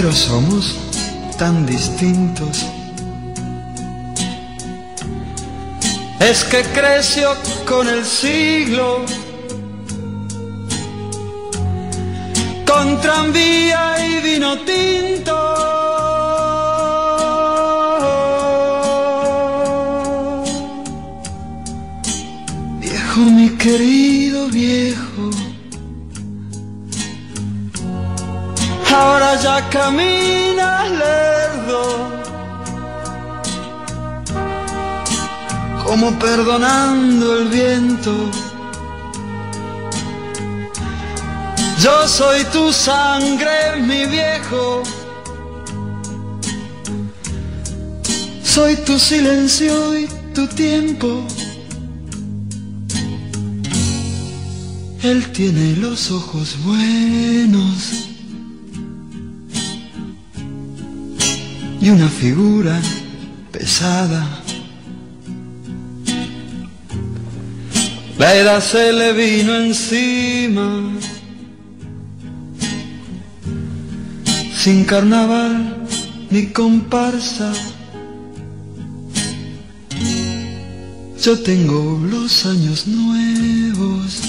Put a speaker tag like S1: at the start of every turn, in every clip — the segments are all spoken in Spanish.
S1: pero somos tan distintos. Es que creció con el siglo, con tranvía y vino tinto. Viejo, mi querido viejo, ahora ya caminas lerdo. como perdonando el viento. Yo soy tu sangre, mi viejo. Soy tu silencio y tu tiempo. Él tiene los ojos buenos y una figura pesada. La edad se le vino encima, sin carnaval ni comparsa. Yo tengo los años nuevos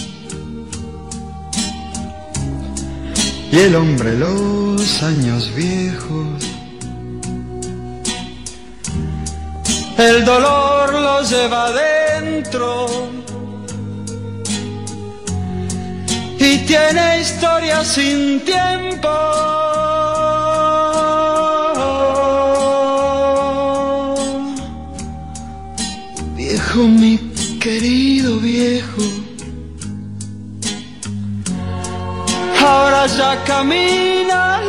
S1: y el hombre los años viejos. El dolor lo lleva adentro. Y tiene historia sin tiempo. Viejo, mi querido viejo, ahora ya camina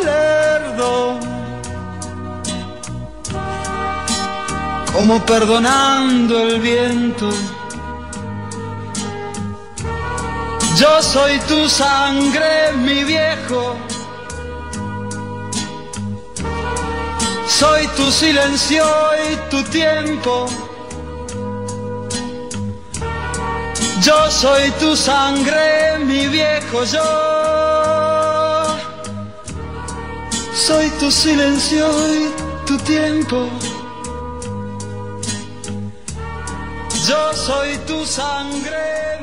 S1: como perdonando el viento. Yo soy tu sangre, mi viejo. Soy tu silencio y tu tiempo. Yo soy tu sangre, mi viejo. Yo soy tu silencio y tu tiempo. Yo soy tu sangre,